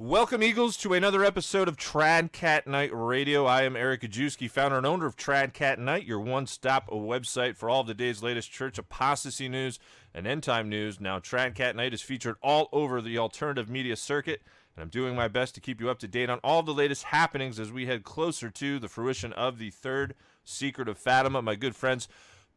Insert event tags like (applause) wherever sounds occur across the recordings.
Welcome, Eagles, to another episode of Trad Cat Knight Radio. I am Eric Gajewski, founder and owner of Trad Cat Knight, your one stop website for all of the day's latest church apostasy news and end time news. Now, Trad Cat Knight is featured all over the alternative media circuit, and I'm doing my best to keep you up to date on all the latest happenings as we head closer to the fruition of the third secret of Fatima. My good friends,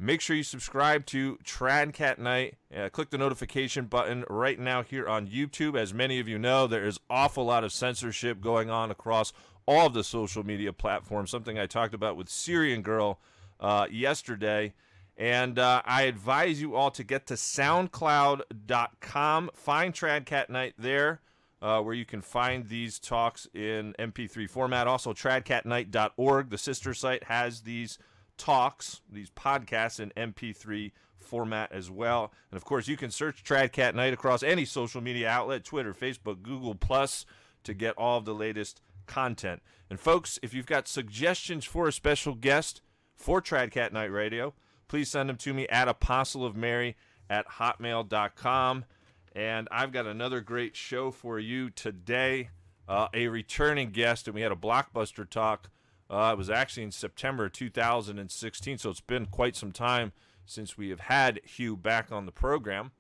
Make sure you subscribe to Trad Cat Knight. Uh, click the notification button right now here on YouTube. As many of you know, there is awful lot of censorship going on across all of the social media platforms. Something I talked about with Syrian Girl uh, yesterday. And uh, I advise you all to get to SoundCloud.com. Find Trad Cat Knight there, uh, where you can find these talks in MP3 format. Also, TradCatKnight.org, the sister site, has these talks, these podcasts in MP3 format as well. And of course, you can search Trad Cat Knight across any social media outlet, Twitter, Facebook, Google Plus, to get all of the latest content. And folks, if you've got suggestions for a special guest for Trad Cat Knight Radio, please send them to me at Apostle of Mary at hotmail.com. And I've got another great show for you today. Uh, a returning guest, and we had a blockbuster talk uh, it was actually in September 2016, so it's been quite some time since we have had Hugh back on the program.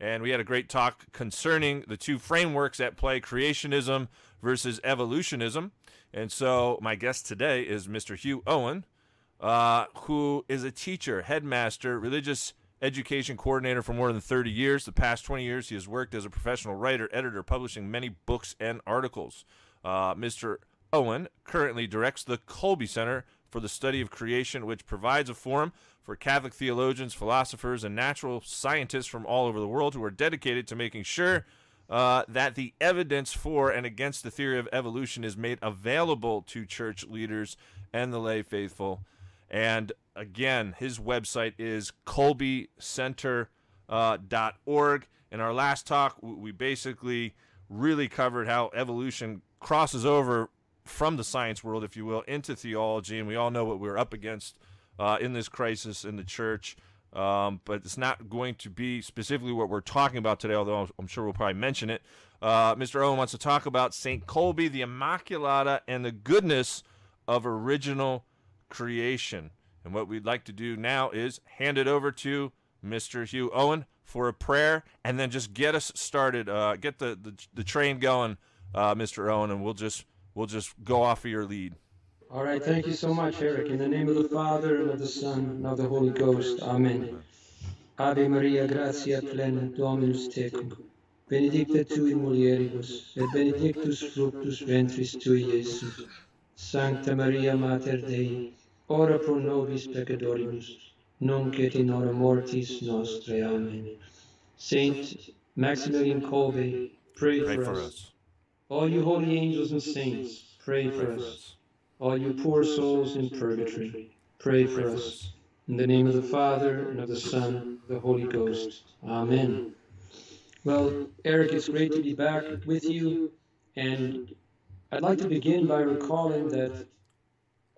And we had a great talk concerning the two frameworks at play creationism versus evolutionism. And so my guest today is Mr. Hugh Owen, uh, who is a teacher, headmaster, religious education coordinator for more than 30 years. The past 20 years, he has worked as a professional writer, editor, publishing many books and articles. Uh, Mr. Owen currently directs the Kolbe Center for the Study of Creation, which provides a forum for Catholic theologians, philosophers, and natural scientists from all over the world who are dedicated to making sure uh, that the evidence for and against the theory of evolution is made available to church leaders and the lay faithful. And again, his website is kolbecenter.org. Uh, In our last talk, we basically really covered how evolution crosses over from the science world, if you will, into theology. And we all know what we're up against uh, in this crisis in the church. Um, but it's not going to be specifically what we're talking about today, although I'm sure we'll probably mention it. Uh, Mr. Owen wants to talk about St. Kolbe, the Immaculata, and the goodness of original creation. And what we'd like to do now is hand it over to Mr. Hugh Owen for a prayer and then just get us started, uh, get the, the, the, train going, uh, Mr. Owen, and we'll just we'll just go off of your lead. All right, thank you so much, Eric. In the name of the Father, and of the Son, and of the Holy Ghost. Amen. Ave Maria, gratia plena, Dominus tecum. Benedicta tu in mulieribus, et benedictus fructus ventris tui, Iesus. Sancta Maria, Mater Dei, ora pro nobis peccatoribus, nunc et in hora mortis nostrae. Amen. Saint Maximilian Kolbe, pray, pray for, for us. us. All you holy angels and saints, pray for us. All you poor souls in purgatory, pray for us. In the name of the Father, and of the Son, the Holy Ghost. Amen. Well, Eric, it's great to be back with you, and I'd like to begin by recalling that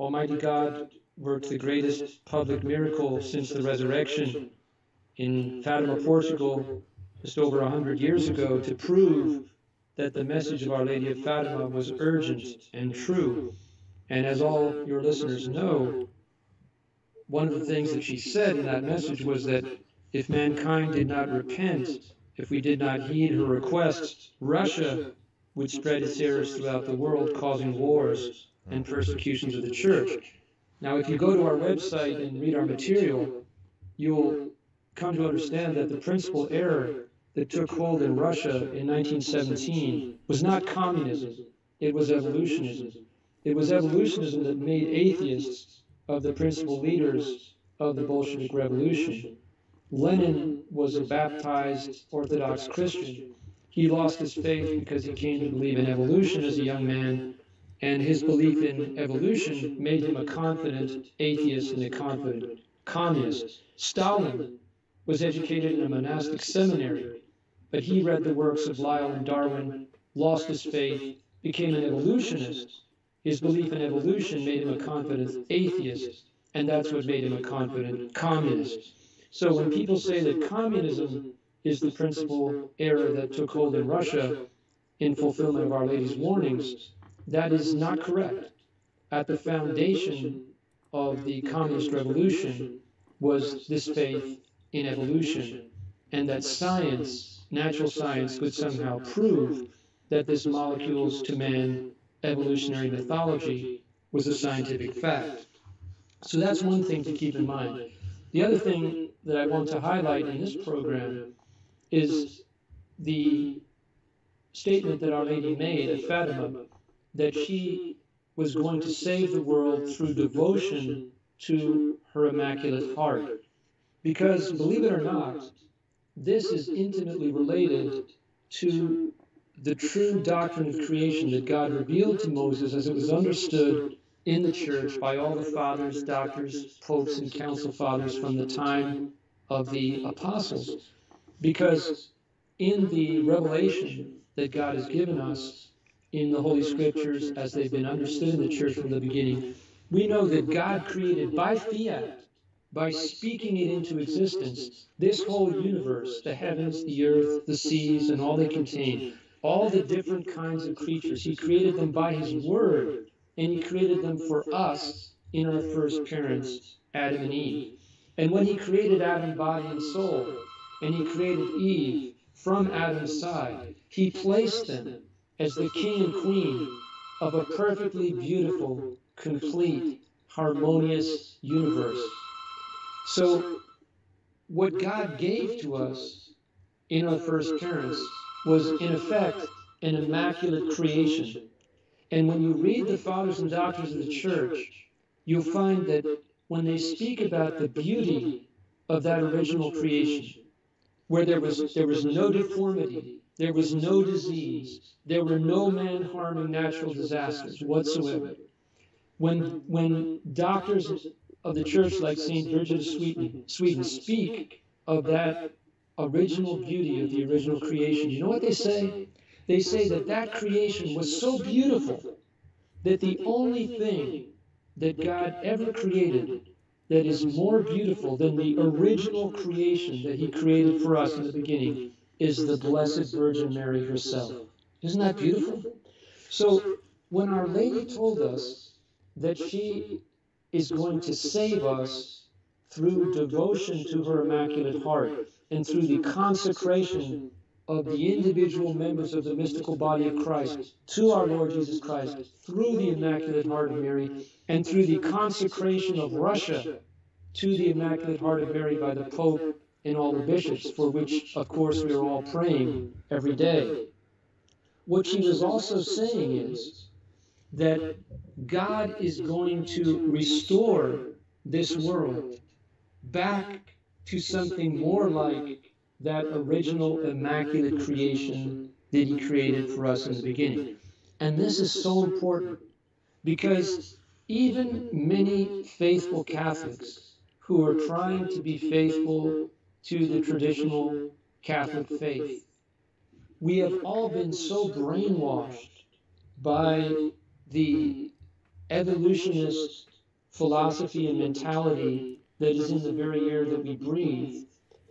Almighty God worked the greatest public miracle since the resurrection in Fatima, Portugal, just over a hundred years ago, to prove that the message of Our Lady of Fatima was urgent and true. And as all your listeners know, one of the things that she said in that message was that if mankind did not repent, if we did not heed her requests, Russia would spread its errors throughout the world, causing wars and persecutions of the church. Now, if you go to our website and read our material, you'll come to understand that the principal error that took hold in Russia in 1917 was not communism, it was evolutionism. It was evolutionism that made atheists of the principal leaders of the Bolshevik Revolution. Lenin was a baptized Orthodox Christian. He lost his faith because he came to believe in evolution as a young man, and his belief in evolution made him a confident atheist and a confident communist. Stalin was educated in a monastic seminary but he read the works of Lyell and Darwin, lost his faith, became an evolutionist. His belief in evolution made him a confident atheist, and that's what made him a confident communist. So when people say that communism is the principal error that took hold in Russia, in fulfillment of Our Lady's warnings, that is not correct. At the foundation of the communist revolution was this faith in evolution, and that science, natural science, could somehow prove that this molecules to man evolutionary mythology was a scientific fact. So that's one thing to keep in mind. The other thing that I want to highlight in this program is the statement that Our Lady made at Fatima that she was going to save the world through devotion to her Immaculate Heart. Because, believe it or not, this is intimately related to the true doctrine of creation that God revealed to Moses as it was understood in the church by all the fathers, doctors, popes, and council fathers from the time of the apostles. Because in the revelation that God has given us in the Holy Scriptures as they've been understood in the church from the beginning, we know that God created by fiat, by speaking it into existence, this whole universe, the heavens, the earth, the seas, and all they contain, all the different kinds of creatures. He created them by His Word, and He created them for us in our first parents, Adam and Eve. And when He created Adam body and soul, and He created Eve from Adam's side, He placed them as the king and queen of a perfectly beautiful, complete, harmonious universe. So, what God gave to us in our first parents was, in effect, an immaculate creation. And when you read the fathers and doctors of the church, you'll find that when they speak about the beauty of that original creation, where there was, there was no deformity, there was no disease, there were no man harming natural disasters whatsoever. When, when doctors of the church like St. Bridget of Sweden, Sweden speak of that original beauty of the original creation, you know what they say? They say that that creation was so beautiful that the only thing that God ever created that is more beautiful than the original creation that He created for us in the beginning is the Blessed Virgin Mary herself. Isn't that beautiful? So, when Our Lady told us that she is going to save us through devotion to her Immaculate Heart and through the consecration of the individual members of the mystical body of Christ to our Lord Jesus Christ through the Immaculate Heart of Mary and through the consecration of Russia to the Immaculate Heart of Mary by the Pope and all the bishops, for which, of course, we are all praying every day. What she was also saying is that God is going to restore this world back to something more like that original immaculate creation that He created for us in the beginning. And this is so important because even many faithful Catholics who are trying to be faithful to the traditional Catholic faith, we have all been so brainwashed by the evolutionist philosophy and mentality that is in the very air that we breathe,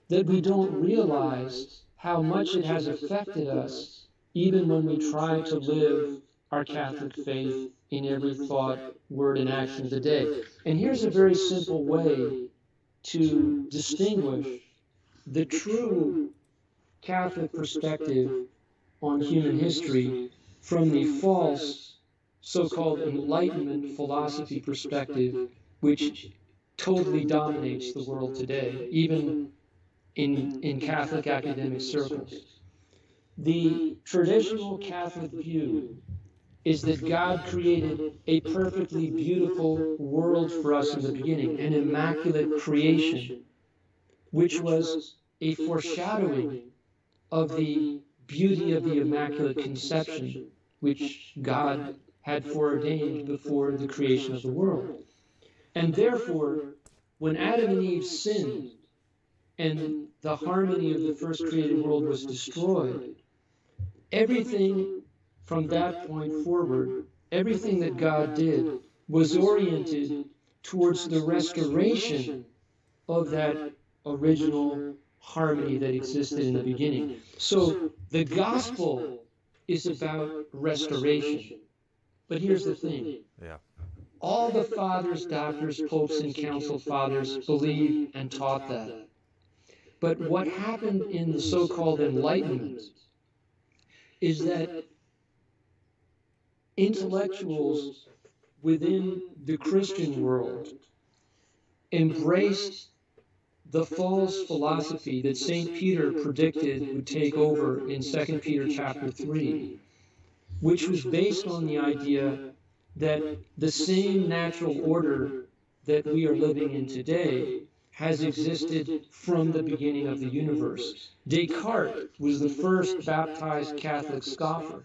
that we don't realize how much it has affected us, even when we try to live our Catholic faith in every thought, word, and action of the day. And here's a very simple way to distinguish the true Catholic perspective on human history from the false so called Enlightenment philosophy perspective, which totally dominates the world today, even in, in Catholic academic circles. The traditional Catholic view is that God created a perfectly beautiful world for us in the beginning, an immaculate creation, which was a foreshadowing of the beauty of the Immaculate Conception, which God had foreordained before the creation of the world. And therefore, when Adam and Eve sinned and the harmony of the first created world was destroyed, everything from that point forward, everything that God did was oriented towards the restoration of that original harmony that existed in the beginning. So the gospel is about restoration. But here's the thing. Yeah. All the fathers, doctors, popes, and council fathers believed and taught that. But what happened in the so called Enlightenment is that intellectuals within the Christian world embraced the false philosophy that St. Peter predicted would take over in 2 Peter chapter 3, which was based on the idea that the same natural order that we are living in today has existed from the beginning of the universe. Descartes was the first baptized Catholic scoffer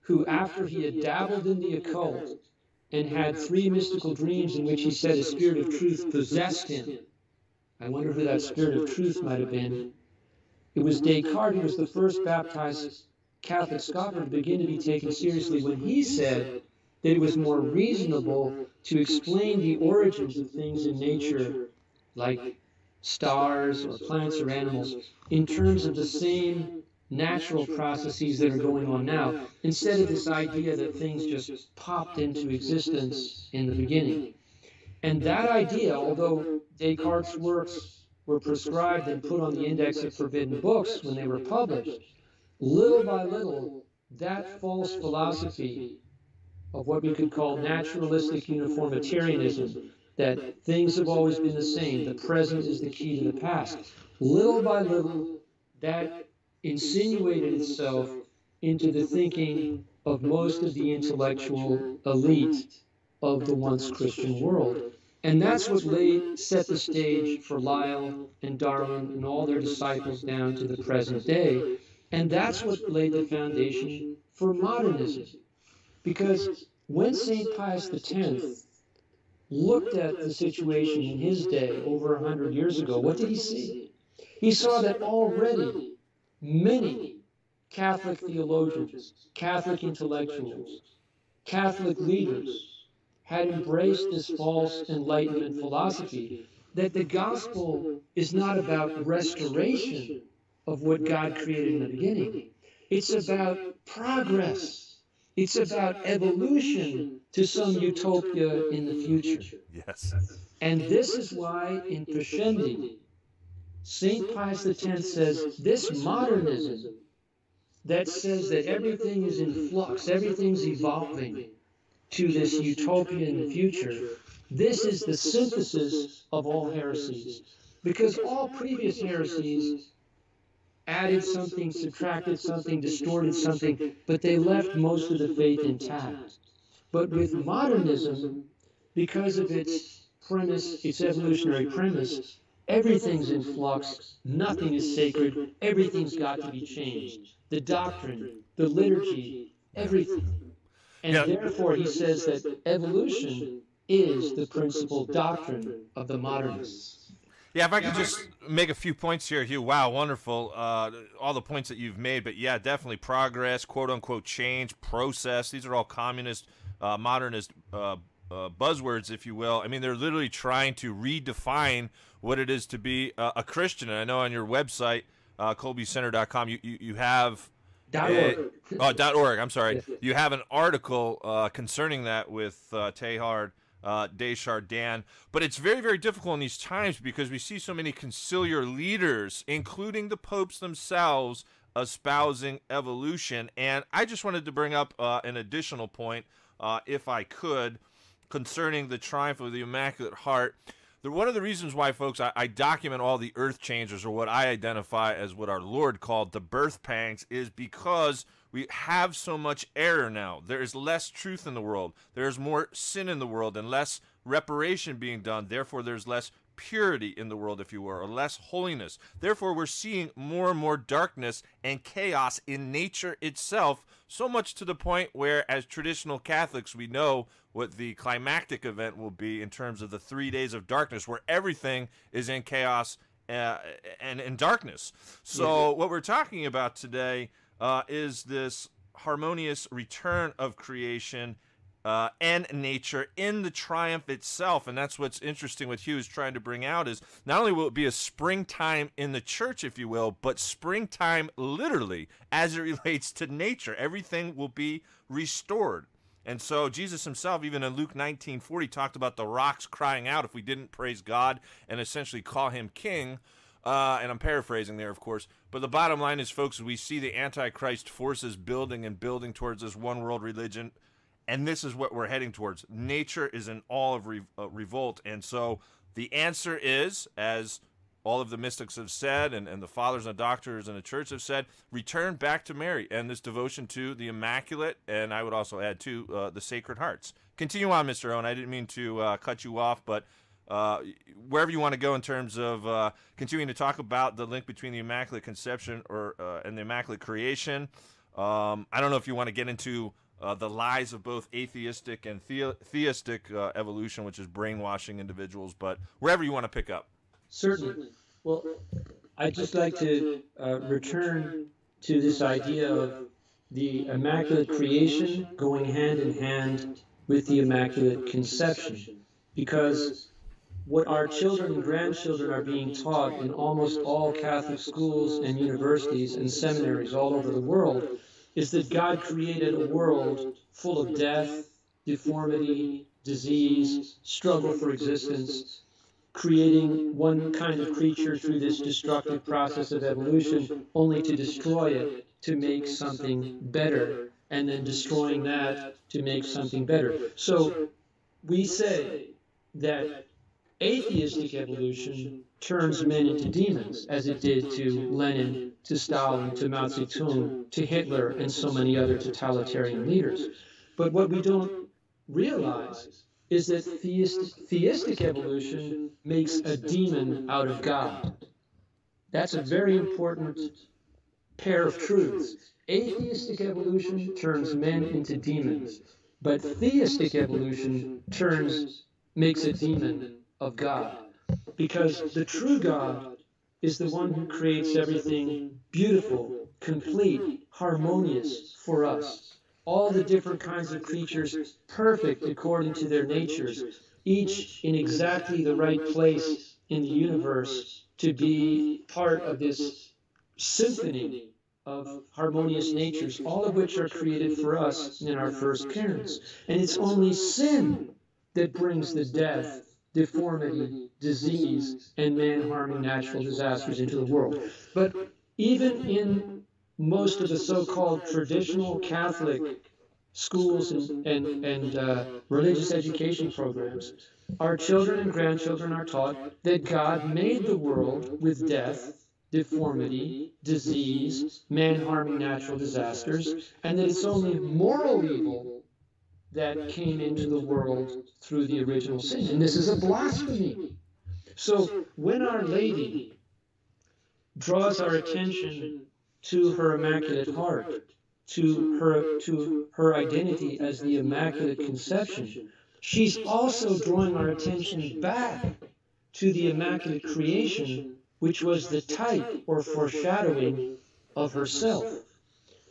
who, after he had dabbled in the occult and had three mystical dreams in which he said a spirit of truth possessed him, I wonder who that spirit of truth might have been. It was Descartes who was the first baptized Catholic to begin to be taken seriously when he said that it was more reasonable to explain the origins of things in nature, like stars or plants or animals, in terms of the same natural processes that are going on now, instead of this idea that things just popped into existence in the beginning. And that idea, although Descartes' works were prescribed and put on the index of forbidden books when they were published, little by little, that false philosophy of what we could call naturalistic uniformitarianism, that things have always been the same, the present is the key to the past, little by little, that insinuated itself into the thinking of most of the intellectual elite of the once Christian world. And that's what laid, set the stage for Lyell and Darwin and all their disciples down to the present day. And that's what laid the foundation for modernism. Because when St. Pius X looked at the situation in his day over a hundred years ago, what did he see? He saw that already many Catholic theologians, Catholic intellectuals, Catholic leaders had embraced this false Enlightenment philosophy that the gospel is not about restoration of what God created in the beginning. It's about progress. It's about evolution to some utopia in the future. Yes. And this is why in Pascendi, St. Pius X says this modernism that says that everything is in flux, everything's evolving to this utopia in the future, this is the synthesis of all heresies. Because all previous heresies added something, subtracted something, distorted something, but they left most of the faith intact. But with modernism, because of its premise, its evolutionary premise, everything's in flux, nothing is sacred, everything's got to be changed. The doctrine, the liturgy, everything. And Yeah. therefore, he says that evolution is the principal doctrine of the modernists. Yeah, if I could just make a few points here, Hugh. Wow, wonderful. Uh, all the points that you've made, but yeah, definitely progress, quote unquote change, process. These are all communist, uh, modernist uh, uh, buzzwords, if you will. I mean, they're literally trying to redefine what it is to be uh, a Christian. And I know on your website, uh, kolbecenter.com, you, you, you have Dot org. oh, dot org. I'm sorry. Yes, yes. You have an article uh, concerning that with uh, Teilhard uh, de Chardin, but it's very, very difficult in these times because we see so many conciliar leaders, including the popes themselves, espousing evolution. And I just wanted to bring up uh, an additional point, uh, if I could, concerning the triumph of the Immaculate Heart. One of the reasons why, folks, I, I document all the earth changers, or what I identify as what our Lord called the birth pangs, is because we have so much error now. There is less truth in the world. There is more sin in the world and less reparation being done. Therefore, there's less purity in the world, if you will, or less holiness. Therefore, we're seeing more and more darkness and chaos in nature itself, so much to the point where, as traditional Catholics, we know what the climactic event will be in terms of the three days of darkness, where everything is in chaos uh, and in darkness. So, what we're talking about today uh, is this harmonious return of creation uh, and nature in the triumph itself. And that's what's interesting what Hughes trying to bring out is not only will it be a springtime in the church, if you will, but springtime literally as it (laughs) relates to nature. Everything will be restored. And so Jesus himself, even in Luke 19 40, talked about the rocks crying out if we didn't praise God and essentially call him king. Uh, and I'm paraphrasing there, of course. But the bottom line is, folks, we see the Antichrist forces building and building towards this one world religion. And this is what we're heading towards. Nature is in all of re- uh, revolt. And so the answer is, as all of the mystics have said, and, and the fathers and the doctors and the church have said, return back to Mary and this devotion to the Immaculate, and I would also add to uh, the Sacred Hearts. Continue on, Mr. Owen. I didn't mean to uh, cut you off, but uh, wherever you want to go in terms of uh, continuing to talk about the link between the Immaculate Conception or uh, and the Immaculate Creation. Um, I don't know if you want to get into uh, the lies of both atheistic and the- theistic uh, evolution, which is brainwashing individuals, but wherever you want to pick up. Certainly. Well, I'd just like to return to this idea of the Immaculate Creation going hand in hand with the Immaculate Conception. Because what our children and grandchildren are being taught in almost all Catholic schools and universities and seminaries all over the world is that God created a world full of death, deformity, disease, struggle for existence, creating one kind of creature through this destructive process of evolution, only to destroy it to make something better, and then destroying that to make something better. So we say that atheistic evolution turns men into demons, as it did to Lenin, to Stalin, to Mao Zedong, to Hitler, and so many other totalitarian leaders. But what we don't realize is that theist, theistic evolution makes a demon out of God. That's a very important pair of truths. Atheistic evolution turns men into demons, but theistic evolution turns makes a demon of God. Because the true God is the one who creates everything beautiful, complete, harmonious for us all the different kinds of creatures perfect according to their natures, each in exactly the right place in the universe to be part of this symphony of harmonious natures, all of which are created for us in our first parents. And it's only sin that brings the death, deformity, disease, and man harming natural disasters into the world. But even in most of the so-called traditional Catholic schools and, and, and uh, religious education programs, our children and grandchildren are taught that God made the world with death, deformity, disease, man-harming natural disasters, and that it's only moral evil that came into the world through the original sin. And this is a blasphemy. So when Our Lady draws our attention to her Immaculate Heart, to her, to her identity as the Immaculate Conception, she's also drawing our attention back to the Immaculate Creation, which was the type or foreshadowing of herself.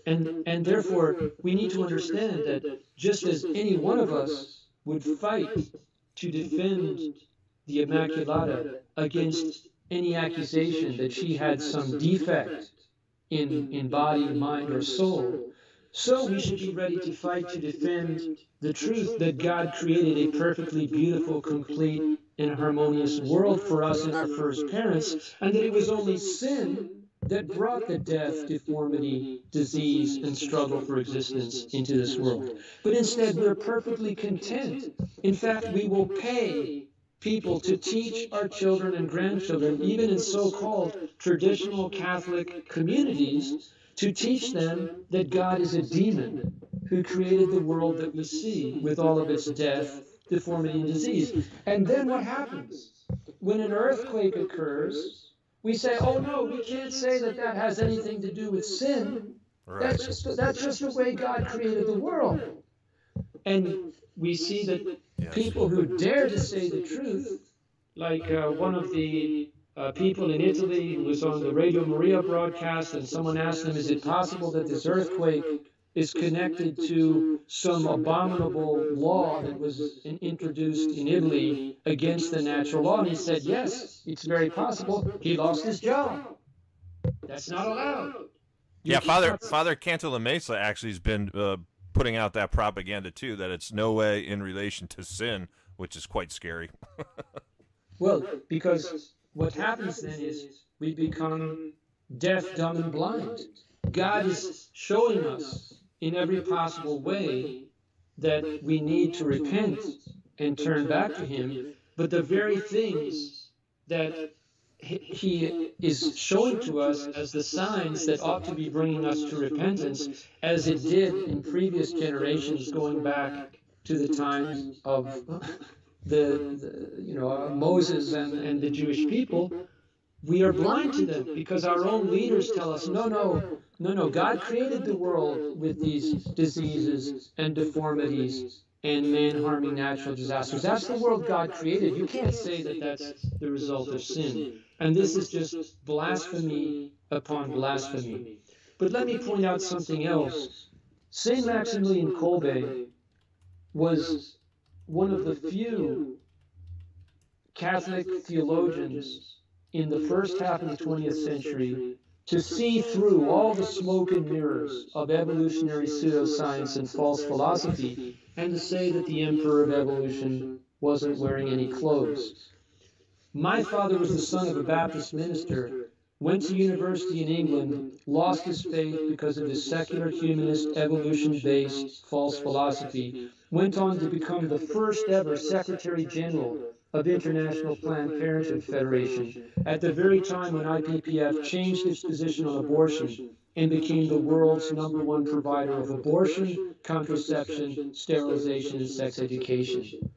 And, and therefore, we need to understand that just as any one of us would fight to defend the Immaculata against any accusation that she had some defect in, in body, mind, or soul. So we should be ready to fight to defend the truth that God created a perfectly beautiful, complete, and harmonious world for us and our first parents, and that it was only sin that brought the death, deformity, disease, and struggle for existence into this world. But instead, we're perfectly content. In fact, we will pay people to teach our children and grandchildren, even in so called traditional Catholic communities, to teach them that God is a demon who created the world that we see with all of its death, deformity, and disease. And then what happens? When an earthquake occurs, we say, oh no, we can't say that that has anything to do with sin. Right. That's just, that's just the way God created the world. And we see that Yes. people who dare to say the truth, like uh, one of the uh, people in Italy who was on the Radio Maria broadcast, and someone asked him, Is it possible that this earthquake is connected to some abominable law that was introduced in Italy against the natural law. And he said, yes, it's very possible. He lost his job. That's not allowed. You Yeah, Father cannot- Father Cantalamessa actually has been uh, putting out that propaganda too, that it's no way in relation to sin, which is quite scary. (laughs) Well, because what happens then is we become deaf, dumb, and blind. God is showing us in every possible way that we need to repent and turn back to Him, but the very things that He- is showing to us as the signs that ought to be bringing us to repentance, as it did in previous generations going back to the times of the, the you know Moses and, and the Jewish people, we are blind to them because our own leaders tell us, no, no, no, no. God created the world with these diseases and deformities and man-harming natural disasters. That's the world God created. You can't say that that's the result of sin. And this is just blasphemy upon blasphemy. But let me point out something else. Saint Maximilian Kolbe was one of the few Catholic theologians in the first half of the 20th century to see through all the smoke and mirrors of evolutionary pseudoscience and false philosophy and to say that the emperor of evolution wasn't wearing any clothes. My father was the son of a Baptist minister, went to university in England, lost his faith because of his secular humanist evolution based false philosophy, went on to become the first ever Secretary General of International Planned Parenthood Federation at the very time when IPPF changed its position on abortion and became the world's number one provider of abortion, contraception, sterilization, and sex education.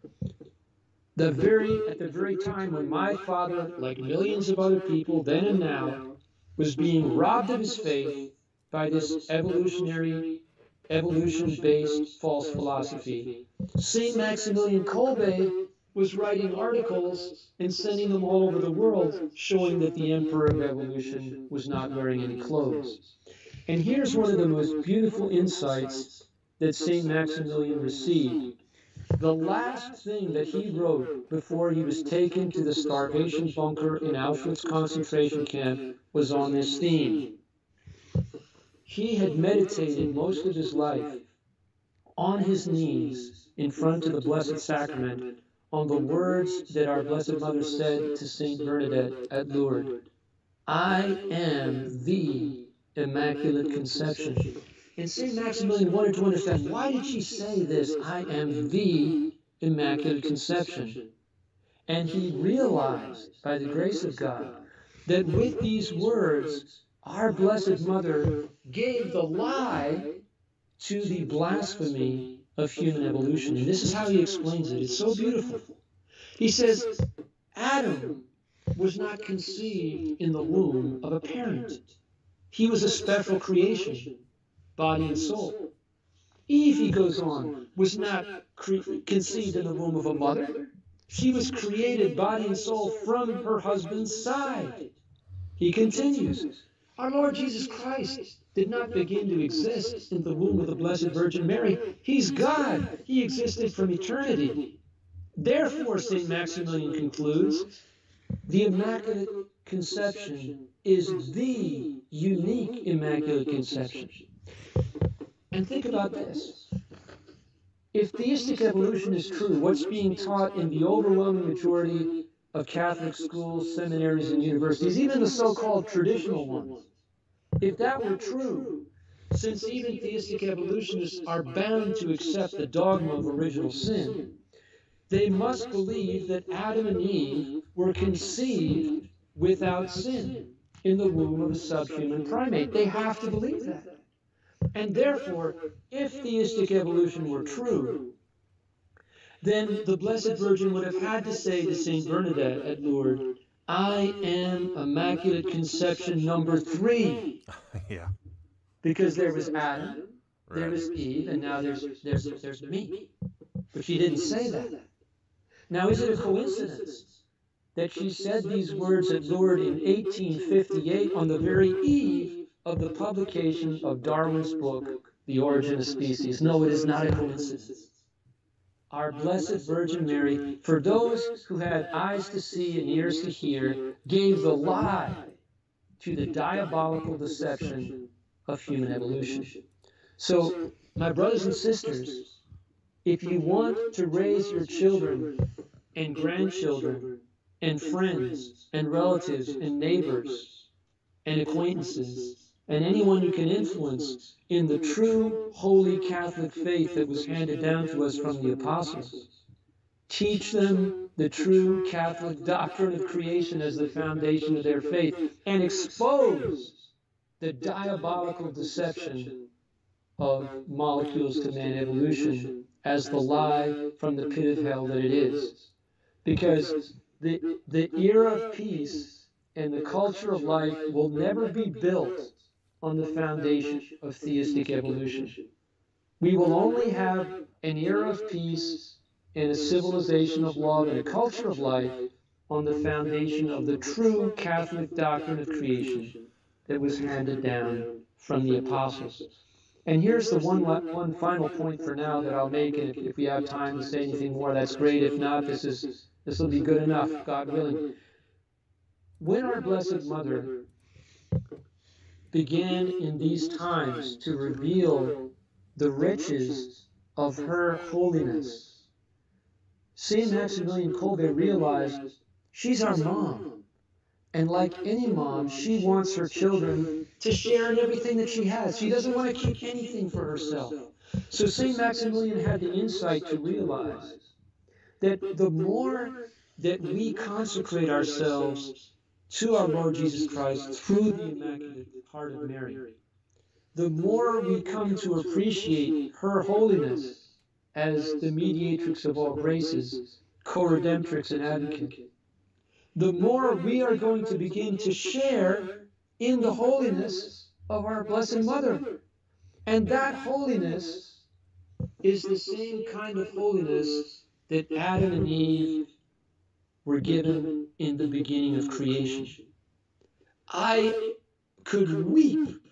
The very at the very time when my father, like millions of other people then and now, was being robbed of his faith by this evolutionary, evolution-based false philosophy. Saint Maximilian Kolbe was writing articles and sending them all over the world showing that the emperor of evolution was not wearing any clothes. And here's one of the most beautiful insights that St. Maximilian received. The last thing that he wrote before he was taken to the starvation bunker in Auschwitz concentration camp was on this theme. He had meditated most of his life on his knees in front of the Blessed Sacrament on the words that our Blessed Mother said to Saint Bernadette at Lourdes I am the Immaculate Conception. And St. Maximilian wanted to understand why did she say this, I am the Immaculate Conception? And he realized, by the grace of God, that with these words, our Blessed Mother gave the lie to the blasphemy of human evolution. And this is how he explains it. It's so beautiful. He says, Adam was not conceived in the womb of a parent. He was a special creation, body and soul. Eve, he goes on, was not conceived in the womb of a mother. She was created, body and soul, from her husband's side. He continues, Our Lord Jesus Christ did not begin to exist in the womb of the Blessed Virgin Mary. He's God. He existed from eternity. Therefore, St. Maximilian concludes, the Immaculate Conception is the unique Immaculate Conception. And think about this. If theistic evolution is true, what's being taught in the overwhelming majority of Catholic schools, seminaries, and universities, even the so called traditional ones, if that were true, since even theistic evolutionists are bound to accept the dogma of original sin, they must believe that Adam and Eve were conceived without sin in the womb of a subhuman primate. They have to believe that. And therefore, if theistic evolution were true, then the Blessed Virgin would have had to say to St. Bernadette at Lourdes, I am Immaculate Conception number three. (laughs) yeah. Because there was Adam, there was Eve, and now there's, there's, there's me. But she didn't say that. Now, is it a coincidence that she said these words at Lourdes in 1858 on the very eve of the publication of Darwin's book, the origin of species. No, it is not a coincidence. Our Blessed Virgin Mary, for those who had eyes to see and ears to hear, gave the lie to the diabolical deception of human evolution. So, my brothers and sisters, if you want to raise your children and grandchildren and friends and relatives and neighbors and acquaintances and anyone you can influence in the true holy Catholic faith that was handed down to us from the apostles. Teach them the true Catholic doctrine of creation as the foundation of their faith and expose the diabolical deception of molecules to man evolution as the lie from the pit of hell that it is. Because the, the era of peace and the culture of life will never be built on the foundation of theistic evolution. We will only have an era of peace and a civilization of love and a culture of life on the foundation of the true Catholic doctrine of creation that was handed down from the apostles. And here's the one, one final point for now that I'll make, and if, if we have time to say anything more, that's great. If not, this is this will be good enough, God willing. When our Blessed Mother began in these times to reveal the riches of her holiness. St. Maximilian Kolbe realized she's our mom. And like any mom, she wants her children to share in everything that she has. She doesn't want to keep anything for herself. So St. Maximilian had the insight to realize that the more that we consecrate ourselves to our Lord Jesus Christ through the Immaculate Heart of Mary, the more we come to appreciate her holiness as the mediatrix of all graces, co-redemptrix and advocate, the more we are going to begin to share in the holiness of our Blessed Mother. And that holiness is the same kind of holiness that Adam and Eve were given in the beginning of creation. I could weep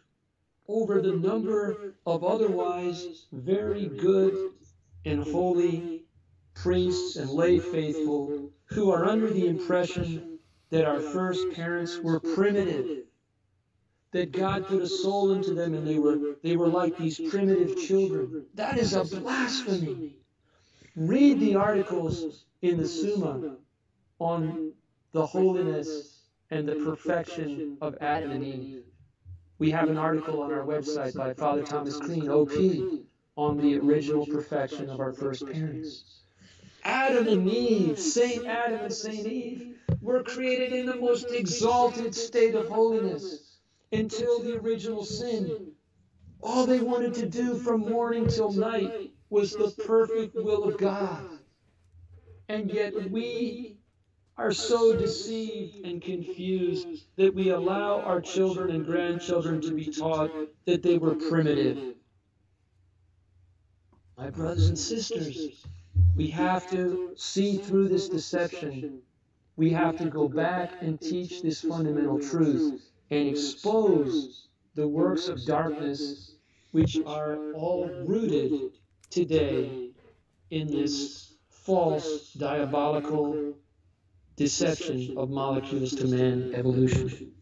over the number of otherwise very good and holy priests and lay faithful who are under the impression that our first parents were primitive that God put a soul into them and they were they were like these primitive children. That is a blasphemy. Read the articles in the summa on the holiness and the perfection of Adam and Eve. We have an article on our website by Father Thomas Crean, OP, on the original perfection of our first parents. Adam and Eve, Saint Adam and Saint Eve, were created in the most exalted state of holiness until the original sin. All they wanted to do from morning till night was the perfect will of God. And yet we are so deceived and confused that we allow our children and grandchildren to be taught that they were primitive. My brothers and sisters, we have to see through this deception. We have to go back and teach this fundamental truth and expose the works of darkness which are all rooted today in this false, diabolical deception of molecules to man evolution.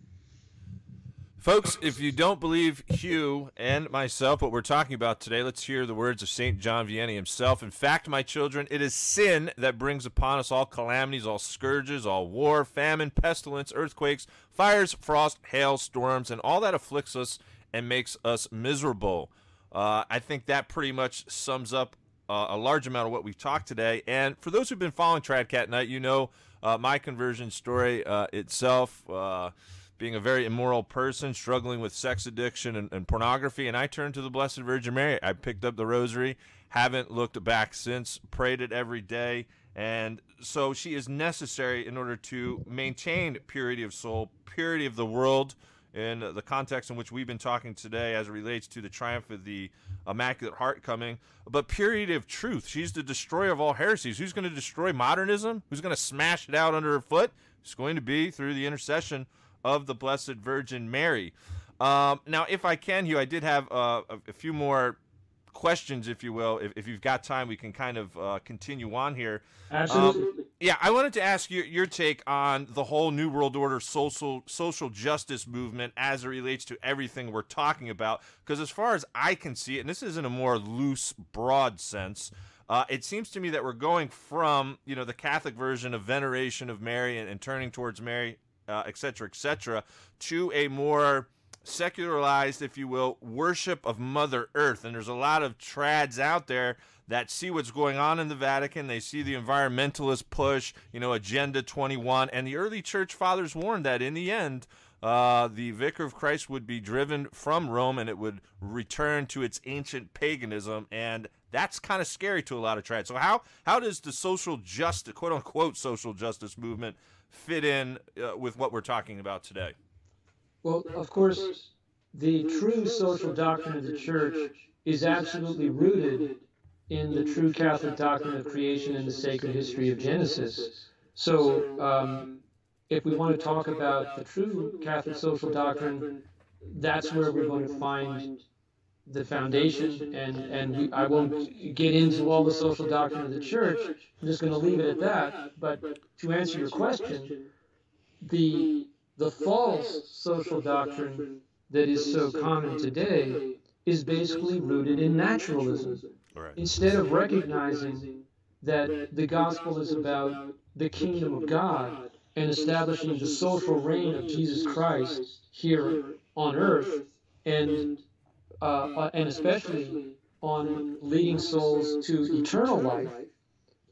Folks, if you don't believe Hugh and myself, what we're talking about today, let's hear the words of St. John Vianney himself. In fact, my children, it is sin that brings upon us all calamities, all scourges, all war, famine, pestilence, earthquakes, fires, frost, hail, storms, and all that afflicts us and makes us miserable. Uh, I think that pretty much sums up uh, a large amount of what we've talked today. And for those who've been following Tradcat Knight, you know uh, my conversion story uh, itself, uh, being a very immoral person, struggling with sex addiction and, and, pornography, and I turned to the Blessed Virgin Mary. I picked up the rosary, haven't looked back since, prayed it every day. And so she is necessary in order to maintain purity of soul, purity of the world, in the context in which we've been talking today as it relates to the triumph of the Immaculate Heart coming, but purity of truth. She's the destroyer of all heresies. Who's going to destroy modernism? Who's going to smash it out under her foot? It's going to be through the intercession of the Blessed Virgin Mary. Um, now, if I can, Hugh, I did have uh, a, few more questions, if you will. If, if you've got time, we can kind of uh, continue on here. Absolutely. Um, yeah, I wanted to ask you your take on the whole New World Order social social justice movement as it relates to everything we're talking about. Because as far as I can see it, and this is in a more loose, broad sense. Uh, it seems to me that we're going from, you know, the Catholic version of veneration of Mary and, and turning towards Mary, uh, et cetera, et cetera, to a more secularized, if you will, worship of Mother Earth. And there's a lot of trads out there that see what's going on in the Vatican. They see the environmentalist push, you know, Agenda 21. And the early church fathers warned that in the end, uh, the Vicar of Christ would be driven from Rome and it would return to its ancient paganism. And that's kind of scary to a lot of trads. So, how, how does the social justice, quote unquote, social justice movement fit in uh, with what we're talking about today? Well, of course, the true social doctrine of the church is absolutely rooted in the true Catholic doctrine of creation and the sacred history of Genesis. So, um, if we want to talk about the true Catholic social doctrine, that's where we're going to find the foundation. And, and we, I won't get into all the social doctrine of the church. I'm just going to leave it at that. But to answer your question, the the false social doctrine that is so common today is basically rooted in naturalism. Right. Instead of recognizing that the gospel is about the kingdom of God and establishing the social reign of Jesus Christ here on earth, and uh, uh, and especially on leading souls to eternal life,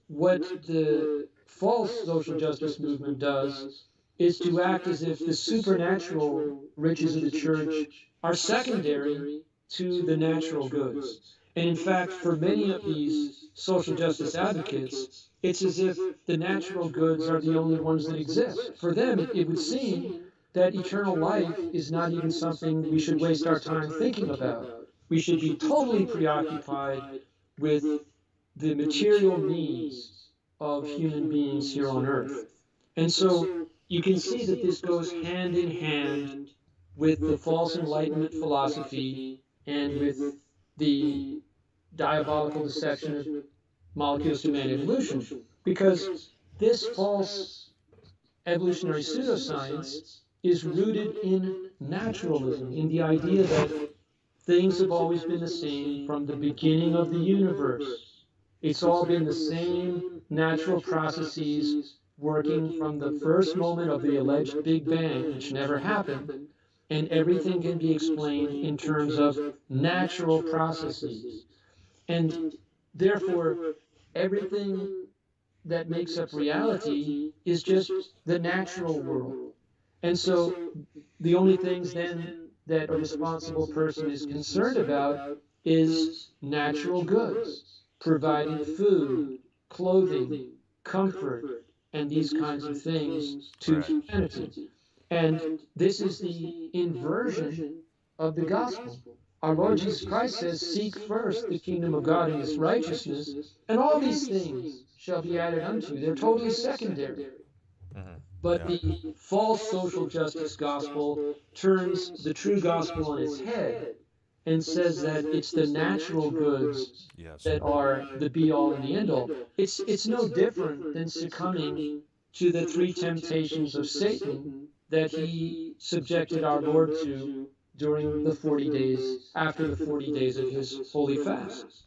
what the false social justice movement does is to act as if the supernatural riches of the church are secondary to the natural goods. In fact, for many of these social justice advocates, it's as if the natural goods are the only ones that exist. For them, it, it would seem that eternal life is not even something we should waste our time thinking about. We should be totally preoccupied with the material needs of human beings here on earth. And so you can see that this goes hand in hand with the false Enlightenment philosophy and with the diabolical deception of molecules to man evolution. Because this false evolutionary pseudoscience is rooted in naturalism, in the idea that things have always been the same from the beginning of the universe. It's all been the same natural processes working from the first moment of the alleged Big Bang, which never happened, and everything can be explained in terms of natural processes. And therefore, everything that makes up reality is just the natural world. And so the only things then that a responsible person is concerned about is natural goods, providing food, clothing, comfort, and these kinds of things to humanity. And this is the inversion of the gospel. Our Lord Jesus Christ says, Seek first the kingdom of God and his righteousness, and all these things shall be added unto you. They're totally secondary. Mm-hmm. But yeah. the false social justice gospel turns the true gospel on its head and says that it's the natural goods yes. that are the be all and the end all. It's it's no different than succumbing to the three temptations of Satan that he subjected our Lord to during the 40 days after the 40 days of his holy fast.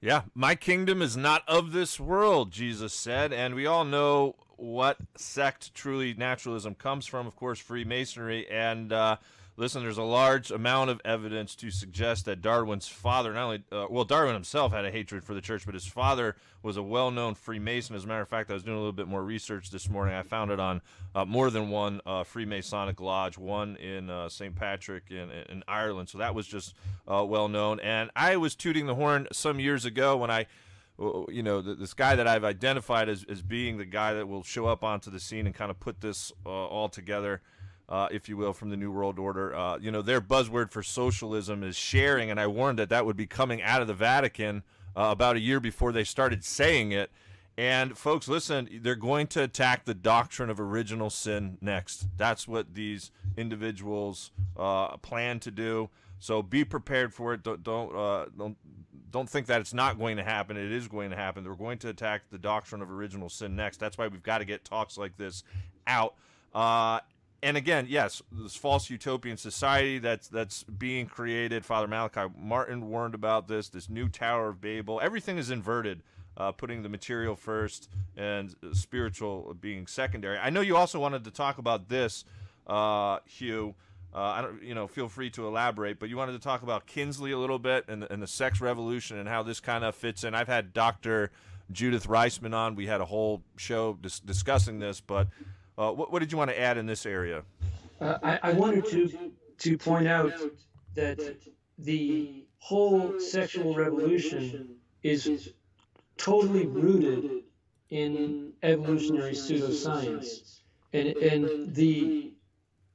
Yeah, my kingdom is not of this world, Jesus said, and we all know what sect truly naturalism comes from, of course, Freemasonry and uh, listen, there's a large amount of evidence to suggest that Darwin's father, not only, uh, well, Darwin himself had a hatred for the church, but his father was a well known Freemason. As a matter of fact, I was doing a little bit more research this morning. I found it on uh, more than one uh, Freemasonic lodge, one in uh, St. Patrick in, in Ireland. So that was just uh, well known. And I was tooting the horn some years ago when I you know, this guy that I've identified as, as being the guy that will show up onto the scene and kind of put this uh, all together uh, if you will, from the New World Order. Uh, you know, their buzzword for socialism is sharing, and I warned that that would be coming out of the Vatican uh, about a year before they started saying it. And folks, listen, they're going to attack the doctrine of original sin next. That's what these individuals uh, plan to do. So be prepared for it. Don't don't, uh, don't don't think that it's not going to happen. It is going to happen. They're going to attack the doctrine of original sin next. That's why we've got to get talks like this out. Uh, and again, yes, this false utopian society that's that's being created. Father Malachi Martin warned about this. This new Tower of Babel. Everything is inverted, uh, putting the material first and spiritual being secondary. I know you also wanted to talk about this, uh, Hugh. Uh, I don't, you know, feel free to elaborate, but you wanted to talk about Kinsley a little bit and, and the sex revolution and how this kind of fits in. I've had Dr. Judith Reisman on. We had a whole show dis- discussing this, but uh, what, what, did you want to add in this area? Uh, I, I, wanted to to point out that the whole sexual revolution is totally rooted in evolutionary pseudoscience, and and the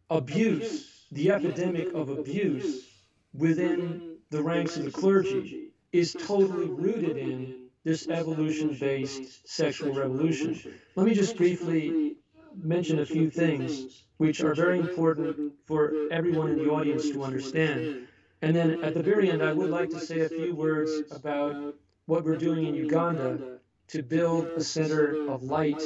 abuse, the epidemic of abuse within the ranks of the clergy is totally rooted in this evolution-based sexual revolution. Let me just briefly mention a few things which are very important for everyone in the audience to understand. And then at the very end, I would like to say a few words about what we're doing in Uganda to build a center of light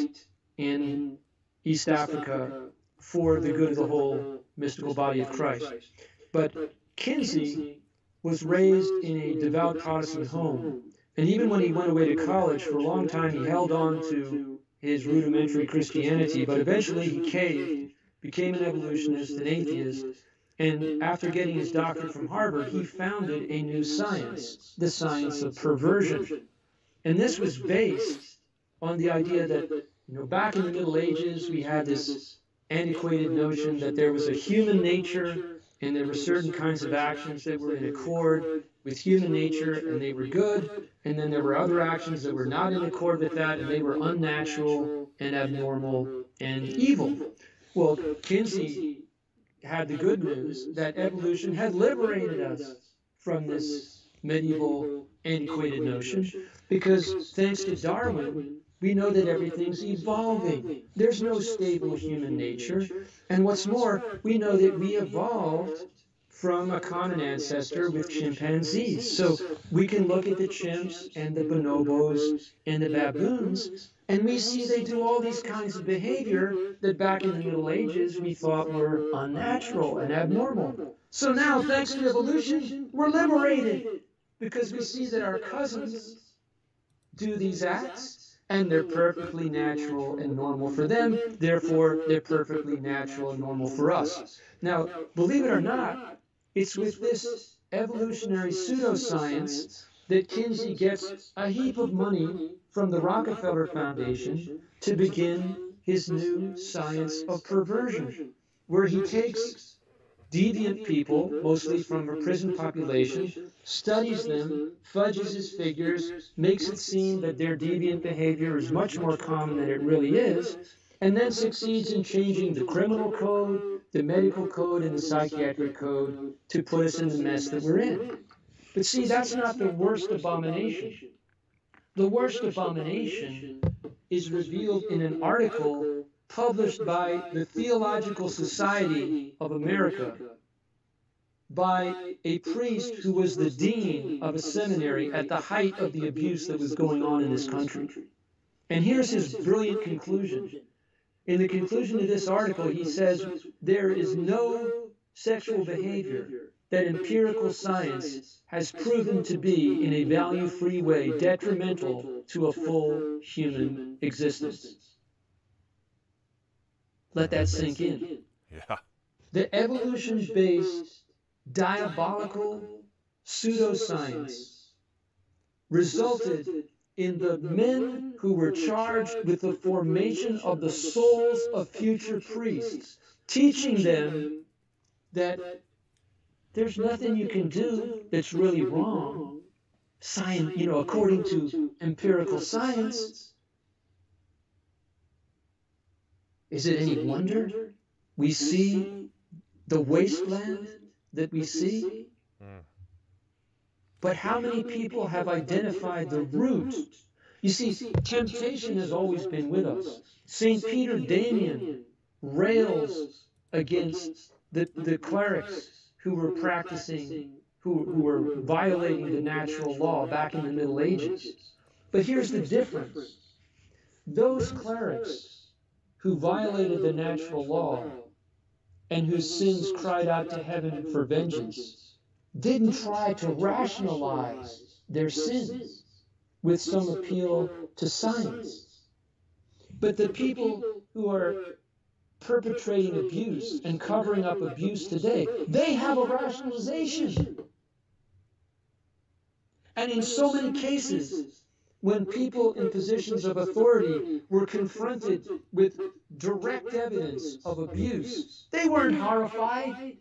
in East Africa for the good of the whole mystical body of Christ. But Kinsey was raised in a devout Protestant home. And even when he went away to college, for a long time he held on to his rudimentary Christianity, but eventually he caved, became an evolutionist, and atheist, and after getting his doctorate from Harvard, he founded a new science, the science of perversion. And this was based on the idea that, you know, back in the Middle Ages, we had this antiquated notion that there was a human nature and there were certain kinds of actions that were in accord with human nature and they were good, and then there were other actions that were not in accord with that and they were unnatural and abnormal and evil. Well, Kinsey had the good news that evolution had liberated us from this medieval antiquated notion because thanks to Darwin, we know that everything's evolving. There's no stable human nature. And what's more, we know that we evolved from a common ancestor with chimpanzees. So we can look at the chimps and the bonobos and the baboons, and we see they do all these kinds of behavior that back in the Middle Ages we thought were unnatural and abnormal. So now, thanks to evolution, we're liberated because we see that our cousins do these acts and they're perfectly natural and normal for them, therefore, they're perfectly natural and normal for us. Now, believe it or not, it's with this evolutionary pseudoscience that Kinsey gets a heap of money from the Rockefeller Foundation to begin his new science of perversion, where he takes deviant people, mostly from a prison population, studies them, fudges his figures, makes it seem that their deviant behavior is much more common than it really is, and then succeeds in changing the criminal code, the medical code and the psychiatric code to put us in the mess that we're in. But see, that's not the worst abomination. The worst abomination is revealed in an article published by the Theological Society of America by a priest who was the dean of a seminary at the height of the abuse that was going on in this country. And here's his brilliant conclusion. In the conclusion of this article, he says there is no sexual behavior that empirical science has proven to be in a value free way detrimental to a full human existence. Let that sink in. Yeah. The evolution based diabolical pseudoscience resulted in the men who were charged with the formation of the souls of future priests, teaching them that there's nothing you can do that's really wrong. Science, you know, according to empirical science. Is it any wonder we see the wasteland that we see? Hmm. But how many people have identified the root? You see, temptation has always been with us. St. Peter Damian rails against the, the clerics who were practicing, who, who were violating the natural law back in the Middle Ages. But here's the difference those clerics who violated the natural law and whose sins cried out to heaven for vengeance didn't try to rationalize their sins with some appeal to science. But the people who are perpetrating abuse and covering up abuse today, they have a rationalization. And in so many cases, when people in positions of authority were confronted with direct evidence of abuse, they weren't horrified.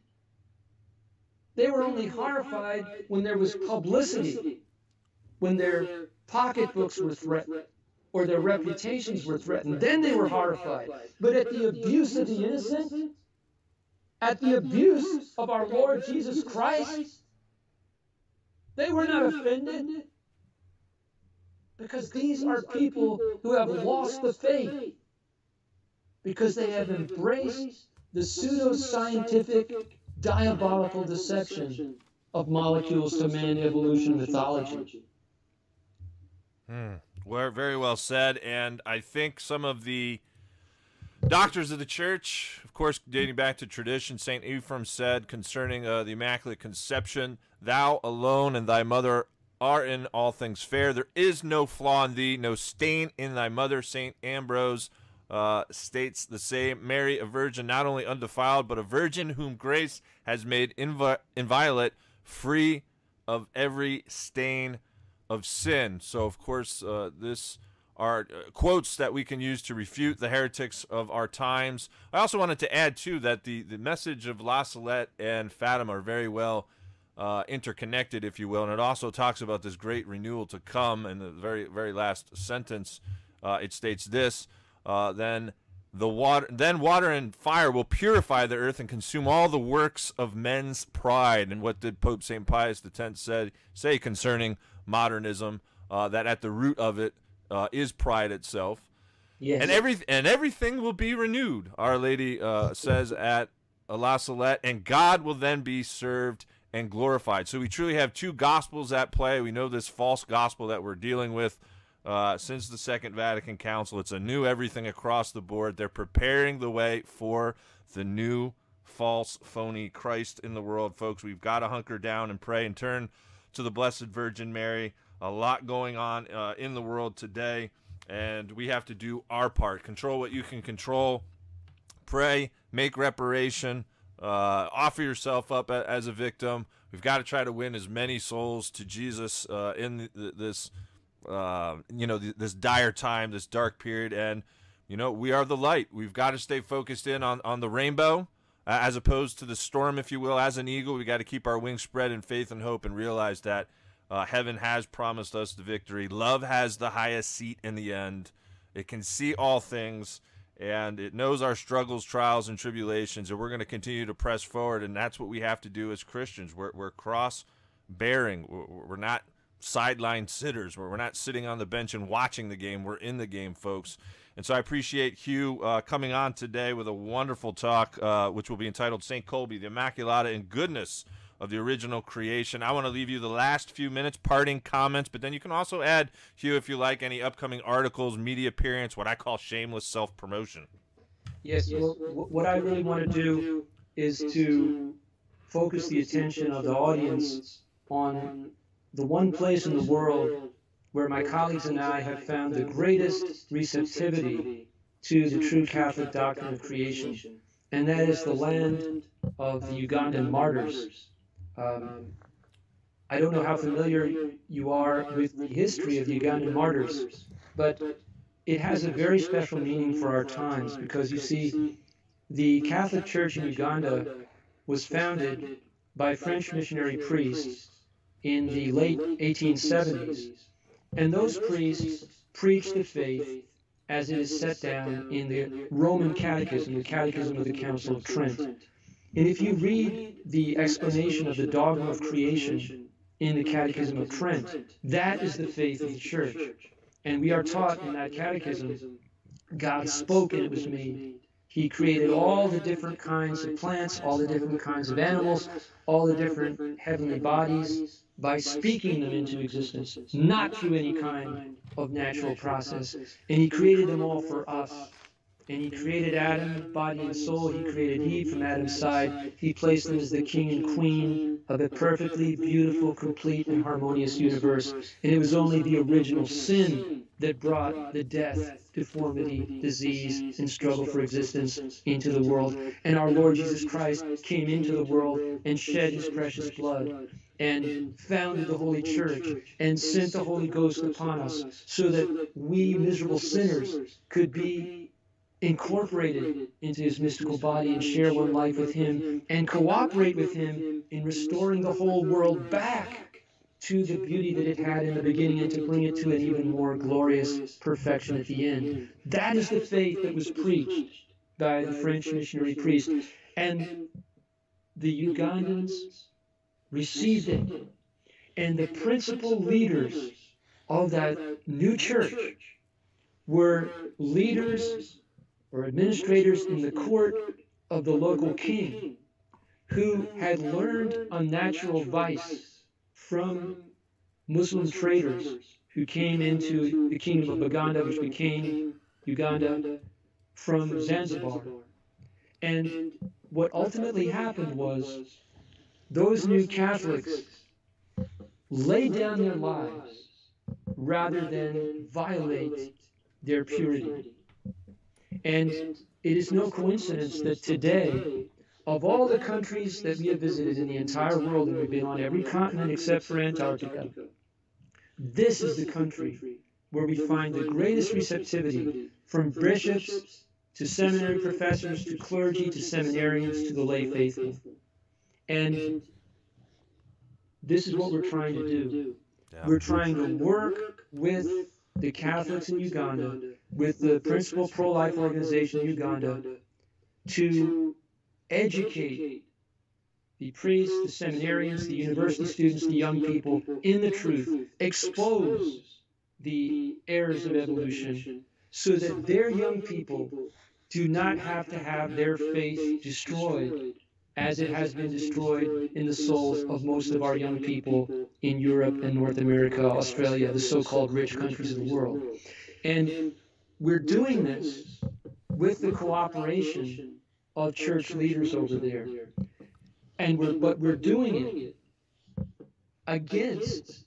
They were only horrified when there was publicity, when their pocketbooks were threatened, or their reputations were threatened. Then they were horrified. But at the abuse of the innocent, at the abuse of our Lord Jesus Christ, they were not offended. Because these are people who have lost the faith. Because they have embraced the pseudo-scientific diabolical deception of molecules to man evolution mythology. Hmm. Well, very well said. And I think some of the doctors of the church, of course, dating back to tradition, St. Ephraim said concerning uh, the Immaculate Conception, Thou alone and thy mother are in all things fair. There is no flaw in thee, no stain in thy mother. St. Ambrose uh, states the same Mary, a virgin, not only undefiled, but a virgin whom grace has made invi- inviolate, free of every stain of sin. So, of course, uh, this are uh, quotes that we can use to refute the heretics of our times. I also wanted to add, too, that the, the message of La Salette and Fatima are very well uh, interconnected, if you will. And it also talks about this great renewal to come. In the very, very last sentence, uh, it states this uh, then the water then water and fire will purify the earth and consume all the works of men's pride. And what did pope st pius x said say concerning modernism uh, that at the root of it uh, is pride itself. Yes. and every and everything will be renewed our lady uh, says at la salette and god will then be served and glorified. So we truly have two gospels at play. We know this false gospel that we're dealing with uh, since the Second Vatican Council. It's a new everything across the board. They're preparing the way for the new false, phony Christ in the world, folks. We've got to hunker down and pray and turn to the Blessed Virgin Mary. A lot going on uh, in the world today, and we have to do our part. Control what you can control. Pray, make reparation, uh, offer yourself up as a victim. We've got to try to win as many souls to Jesus uh, in th- th- this uh, you know, th- this dire time, this dark period, and you know, we are the light. We've got to stay focused in on on the rainbow, uh, as opposed to the storm, if you will. As an eagle, we got to keep our wings spread in faith and hope, and realize that uh, heaven has promised us the victory. Love has the highest seat in the end. It can see all things. And it knows our struggles, trials, and tribulations, and we're going to continue to press forward. And that's what we have to do as Christians. We're, we're cross bearing. We're, we're not sideline sitters where we're not sitting on the bench and watching the game. We're in the game, folks. And so I appreciate Hugh uh, coming on today with a wonderful talk, uh, which will be entitled St. Kolbe, the Immaculata and Goodness of the Original Creation. I want to leave you the last few minutes, parting comments, but then you can also add, Hugh, if you like, any upcoming articles, media appearance, what I call shameless self promotion. Yes, well, what I really want to do is to focus the attention of the audience on the one place in the world where my colleagues and I have found the greatest receptivity to the true Catholic doctrine of creation, and that is the land of the Ugandan martyrs. Um, I don't know how familiar you are with the history of the Ugandan martyrs, but it has a very special meaning for our times because you see, the Catholic Church in Uganda was founded by French missionary priests in the late 1870s. And those priests preached the faith as it is set down in the Roman Catechism, the Catechism of the Council of Trent. And if you read the explanation of the dogma of creation in the Catechism of Trent, that is the faith of the Church. And we are taught in that catechism God spoke and it was made. He created all the different kinds of plants, all the different kinds of animals, all the different heavenly bodies by speaking them into existence, not through any kind of natural process. And He created them all for us. And He created Adam, body and soul. He created Eve from Adam's side. He placed them as the king and queen of a perfectly beautiful, complete, and harmonious universe. And it was only the original sin that brought the death, deformity, disease, and struggle for existence into the world. And our Lord Jesus Christ came into the world and shed his precious blood and founded the Holy Church and sent the Holy Ghost upon us so that we miserable sinners could be incorporated into his mystical body and share one life with him and cooperate with him in restoring the whole world back to the beauty that it had in the beginning and to bring it to an even more glorious perfection at the end. That is the faith that was preached by the French missionary priest. And the Ugandans received it. And the principal leaders of that new church were leaders or administrators in the court of the local king who had learned unnatural vice from Muslim traders who came into the kingdom of Buganda, which became Uganda, from Zanzibar. And what ultimately happened was those new Catholics laid down their lives rather than violate their purity. And it is no coincidence that today, of all the countries that we have visited in the entire world, and we've been on every continent except for Antarctica, this is the country where we find the greatest receptivity from bishops to seminary professors to clergy to seminarians to the lay faithful. And this is what we're trying to do. We're trying to work with the Catholics in Uganda, with the principal pro life organization in Uganda, to educate the priests, the seminarians, the university students, the young people in the truth, expose the errors of evolution so that their young people do not have to have their faith destroyed as it has been destroyed in the souls of most of our young people in Europe and North America, Australia, the so called rich countries of the world. And we're doing this with the cooperation of church leaders over there. And we're, but we're doing it against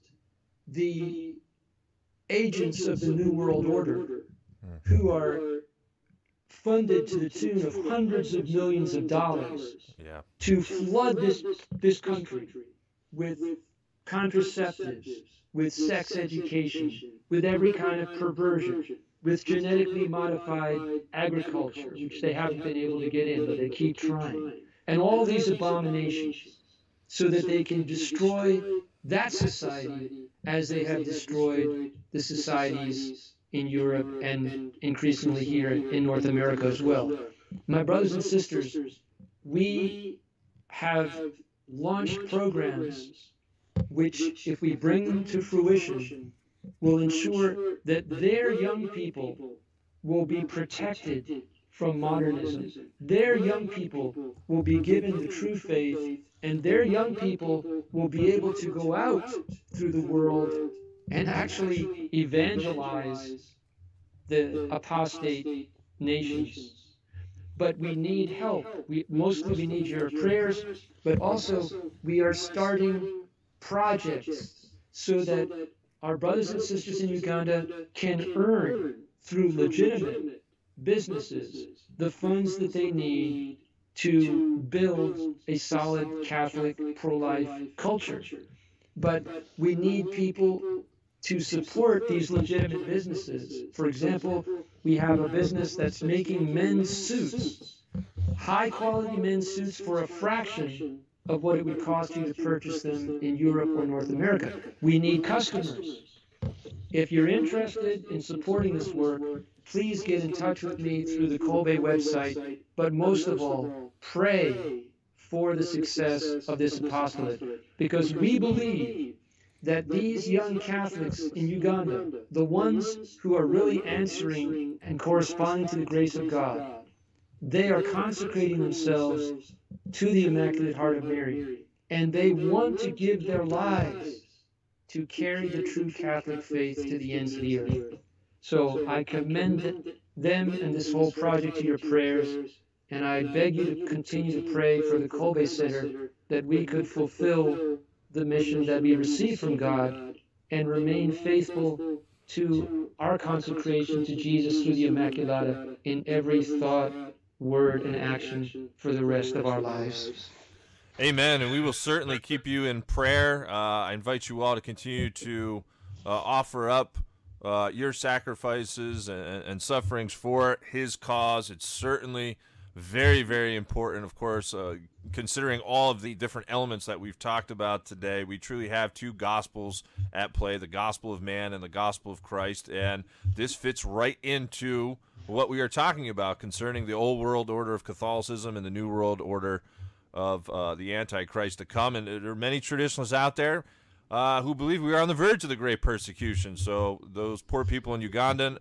the agents of the New World Order who are funded to the tune of hundreds of millions of dollars Yeah. to flood this this country with contraceptives, with sex education, with every kind of perversion, with genetically modified agriculture, which they haven't been able to get in, but they keep trying, and all these abominations, so that they can destroy that society as they have destroyed the societies in Europe and increasingly here in North America as well. My brothers and sisters, we have launched programs which, if we bring them to fruition, will ensure that their young people will be protected from modernism. Their young people will be given the true faith, and their young people will be able to go out through the world and actually evangelize the apostate nations. But we need help. We, mostly we need your prayers, but also we are starting projects so that our brothers and sisters in Uganda can earn through legitimate businesses the funds that they need to build a solid Catholic pro life culture. But we need people to support these legitimate businesses. For example, we have a business that's making men's suits, high quality men's suits for a fraction of what it would cost you to purchase them in Europe or North America. We need customers. If you're interested in supporting this work, please get in touch with me through the Kolbe website. But most of all, pray for the success of this apostolate because we believe that these young Catholics in Uganda, the ones who are really answering and corresponding to the grace of God, they are consecrating themselves to the Immaculate Heart of Mary, and they want to give their lives to carry the true Catholic faith to the ends of the earth. So I commend them and this whole project to your prayers, and I beg you to continue to pray for the Kolbe Center that we could fulfill the mission that we receive from God and remain faithful to our consecration to Jesus through the Immaculata in every thought, word, and action for the rest of our lives. Amen. And we will certainly keep you in prayer. Uh, I invite you all to continue to uh, offer up uh, your sacrifices and, and, sufferings for His cause. It's certainly very, very important, of course, uh, considering all of the different elements that we've talked about today. We truly have two gospels at play the gospel of man and the gospel of Christ. And this fits right into what we are talking about concerning the old world order of Catholicism and the new world order of uh, the Antichrist to come. And there are many traditionalists out there uh, who believe we are on the verge of the great persecution. So those poor people in Uganda,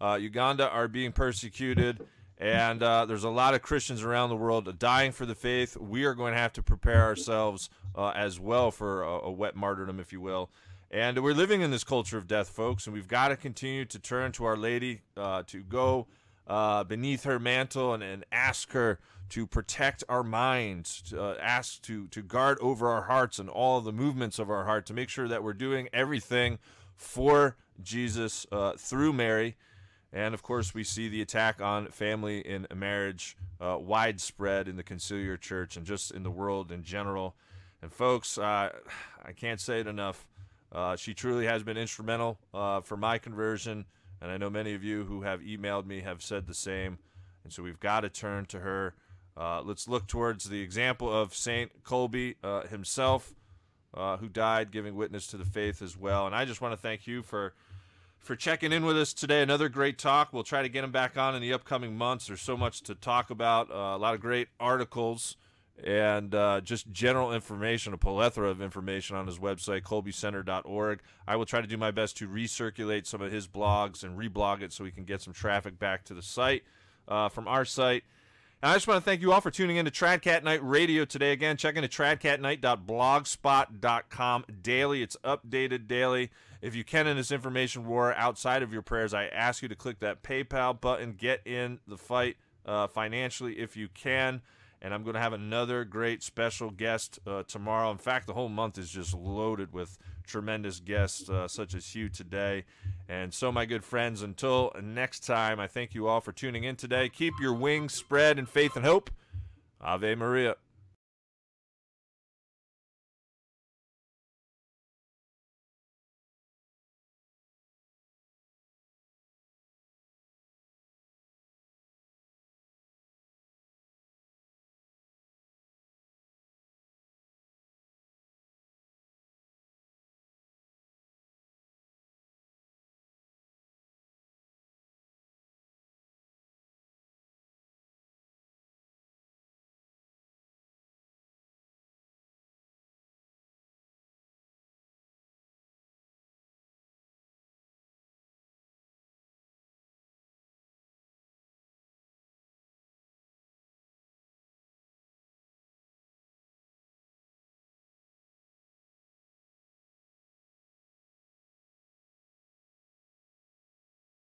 uh, Uganda are being persecuted. And uh, there's a lot of Christians around the world dying for the faith. We are going to have to prepare ourselves uh, as well for a, a wet martyrdom, if you will. And we're living in this culture of death, folks, and we've got to continue to turn to Our Lady uh, to go uh, beneath her mantle and, and ask her to protect our minds, to, uh, ask to to guard over our hearts and all the movements of our heart, to make sure that we're doing everything for Jesus uh, through Mary. And of course, we see the attack on family and marriage uh, widespread in the conciliar church and just in the world in general. And folks, uh, I can't say it enough. Uh, she truly has been instrumental uh, for my conversion, and I know many of you who have emailed me have said the same. And so we've got to turn to her uh, let's look towards the example of Saint Kolbe uh, himself, who died giving witness to the faith as well. And I just want to thank you for for checking in with us today. Another great talk. We'll try to get him back on in the upcoming months. There's so much to talk about. Uh, a lot of great articles and uh, just general information, a plethora of information on his website, kolbecenter.org. I will try to do my best to recirculate some of his blogs and reblog it so we can get some traffic back to the site uh, from our site. And I just want to thank you all for tuning in to Tradcat Knight Radio today. Again, check into tradcatknight.blogspot.com daily. It's updated daily. If you can in this information war outside of your prayers, I ask you to click that PayPal button. Get in the fight uh, financially if you can and I'm going to have another great special guest uh, tomorrow. In fact, the whole month is just loaded with tremendous guests uh, such as Hugh today. And so, my good friends, until next time, I thank you all for tuning in today. Keep your wings spread in faith and hope. Ave Maria.